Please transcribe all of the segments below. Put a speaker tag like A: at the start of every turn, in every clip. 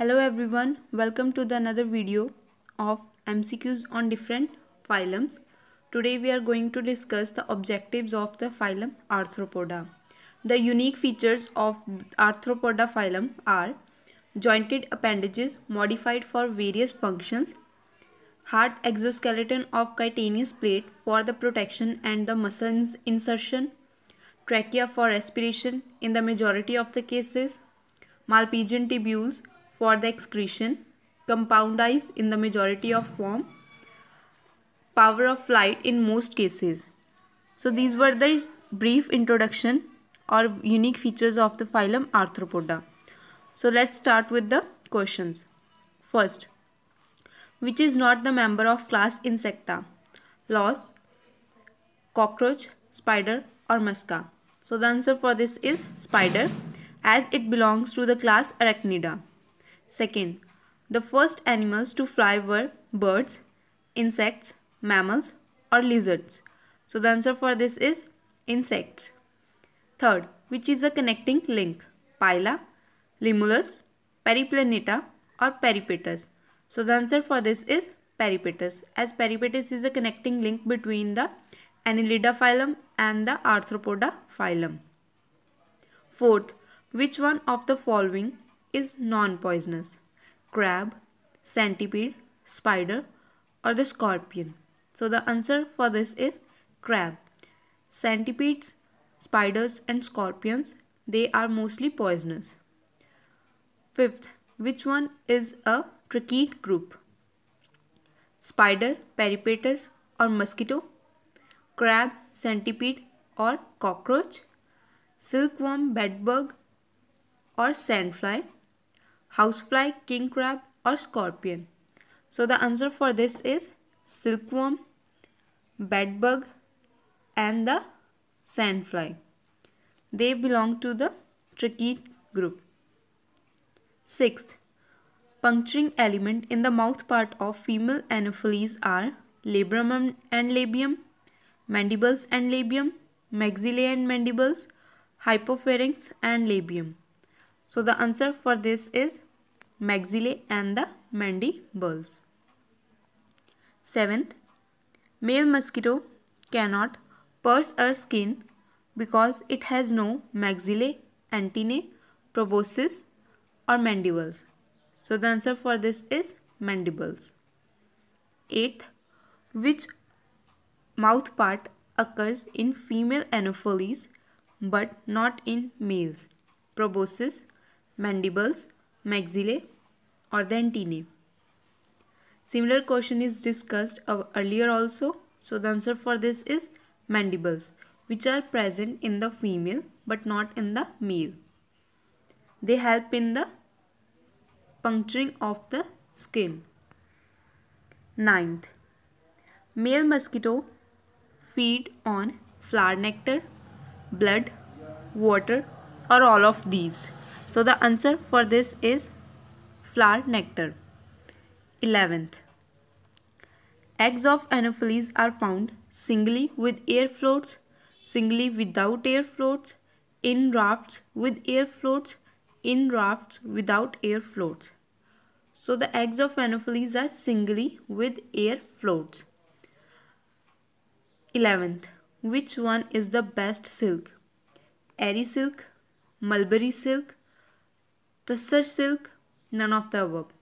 A: Hello everyone, welcome to the another video of MCQs on different phylums. Today we are going to discuss the objectives of the phylum Arthropoda. The unique features of Arthropoda phylum are jointed appendages modified for various functions, hard exoskeleton of chitinous plate for the protection and the muscles insertion, trachea for respiration in the majority of the cases, Malpighian tubules for the excretion, compound eyes in the majority of form, power of flight in most cases. So these were the brief introduction or unique features of the phylum Arthropoda. So let's start with the questions. First, which is not the member of class Insecta? Louse, cockroach, spider or musca? So the answer for this is spider as it belongs to the class Arachnida. Second, the first animals to fly were birds, insects, mammals or lizards. So the answer for this is insects. Third, which is a connecting link? Pila, limulus, periplaneta or peripatus. So the answer for this is peripatus as peripatus is a connecting link between the Annelida phylum and the Arthropoda phylum. Fourth, which one of the following is non-poisonous. Crab, centipede, spider or the scorpion. So the answer for this is crab. Centipedes, spiders and scorpions, they are mostly poisonous. Fifth, which one is a tracheiid group? Spider, peripatus or mosquito? Crab, centipede or cockroach? Silkworm, bedbug or sandfly? Housefly, king crab or scorpion? So the answer for this is silkworm, bedbug and the sandfly. They belong to the tracheiid group. Sixth, puncturing element in the mouth part of female anopheles are labrum and labium, mandibles and labium, maxillae and mandibles, hypopharynx and labium. So the answer for this is maxillae and the mandibles. Seventh, male mosquito cannot pierce our skin because it has no maxillae, antennae, proboscis or mandibles. So the answer for this is mandibles. Eighth, which mouth part occurs in female anopheles but not in males? Proboscis, mandibles, maxillae or the antennae. Similar question is discussed earlier also. So the answer for this is mandibles which are present in the female but not in the male. They help in the puncturing of the skin. Ninth, male mosquito feed on flower nectar, blood, water or all of these. So the answer for this is flower nectar. 11th. Eggs of Anopheles are found singly with air floats, singly without air floats, in rafts with air floats, in rafts without air floats. So the eggs of Anopheles are singly with air floats. 11th. Which one is the best silk? Eri silk, mulberry silk, tussar silk, none of the above.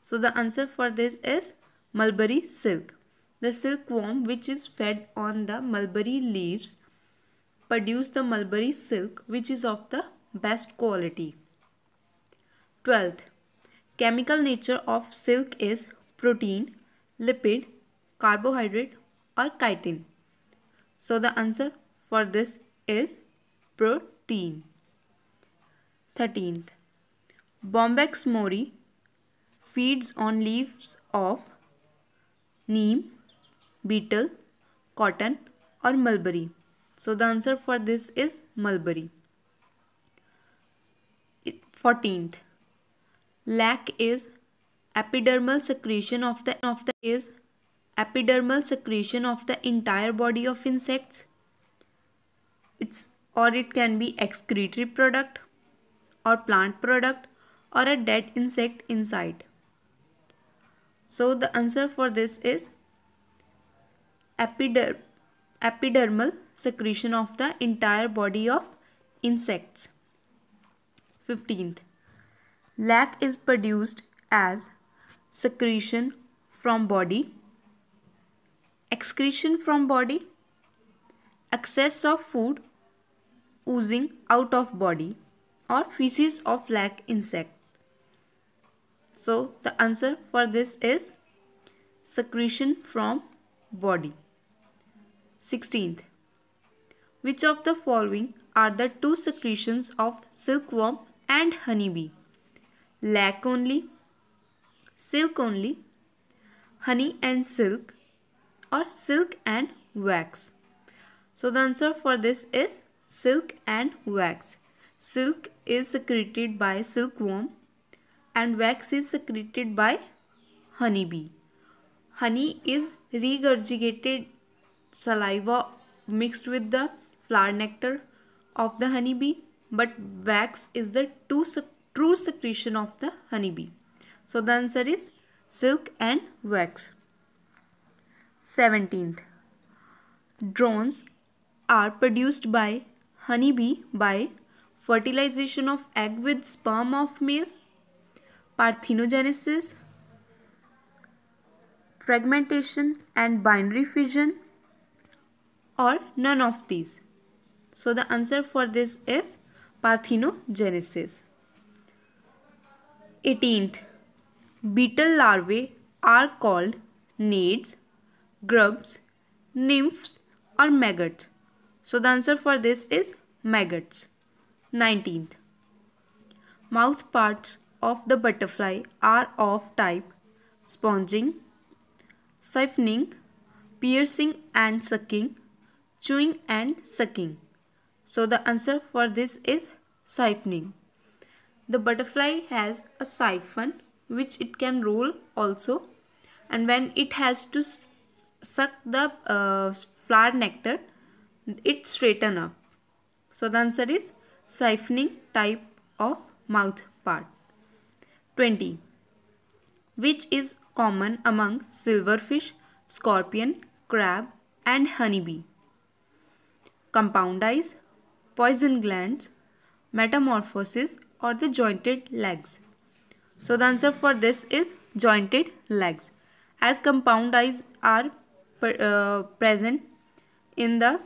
A: So the answer for this is mulberry silk. The silkworm which is fed on the mulberry leaves produce the mulberry silk which is of the best quality. 12th. Chemical nature of silk is protein, lipid, carbohydrate or chitin. So the answer for this is protein. 13th. Bombyx mori feeds on leaves of neem, betel, cotton or mulberry. So the answer for this is mulberry. 14th. Lac is epidermal secretion of the of the is epidermal secretion of the entire body of insects. It's or it can be excretory product or plant product or a dead insect inside. So the answer for this is epider epidermal secretion of the entire body of insects. 15th. Lac is produced as secretion from body, excretion from body, excess of food oozing out of body or feces of lac insect. So the answer for this is secretion from body. 16th. Which of the following are the two secretions of silkworm and honeybee? Lac only, silk only, honey and silk or silk and wax. So the answer for this is silk and wax. Silk is secreted by silkworm and wax is secreted by honeybee. Honey is regurgitated saliva mixed with the flower nectar of the honeybee but wax is the true secretion of the honeybee. So the answer is silk and wax. 17th. Drones are produced by honeybee by fertilization of egg with sperm of male, parthenogenesis, fragmentation and binary fission or none of these. So the answer for this is parthenogenesis. 18th. Beetle larvae are called naiads, grubs, nymphs or maggots. So the answer for this is maggots. 19th. Mouth parts of the butterfly are of type sponging, siphoning, piercing and sucking, chewing and sucking. So the answer for this is siphoning. The butterfly has a siphon which it can roll also and when it has to suck the uh, flower nectar it straighten up. So the answer is siphoning type of mouth part. 20. Which is common among silverfish, scorpion, crab and honeybee? Compound eyes, poison glands, metamorphosis or the jointed legs. So the answer for this is jointed legs. As compound eyes are uh, present in the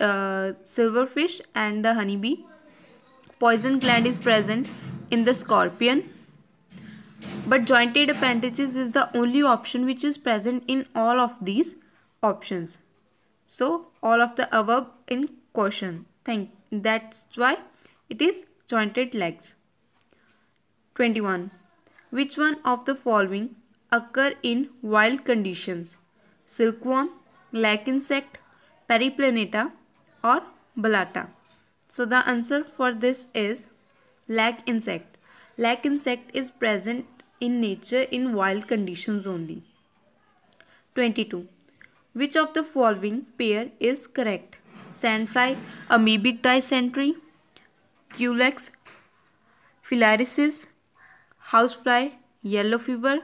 A: uh, silverfish and the honeybee. Poison gland is present in the scorpion. But jointed appendages is the only option which is present in all of these options. So all of the above in question. Thank that's why it is jointed legs. 21. Which one of the following occur in wild conditions? Silkworm, lac insect, Periplaneta or Blatta. So the answer for this is lac insect. Lac insect is present in nature in wild conditions only. 22. Which of the following pair is correct? Sandfly, amoebic dysentery, Culex, filariasis, housefly, yellow fever,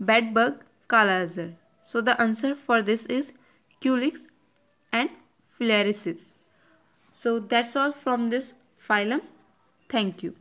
A: bedbug, kala azar. So the answer for this is Culex and filariasis. So that's all from this phylum. Thank you.